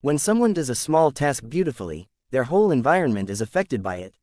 When someone does a small task beautifully, their whole environment is affected by it.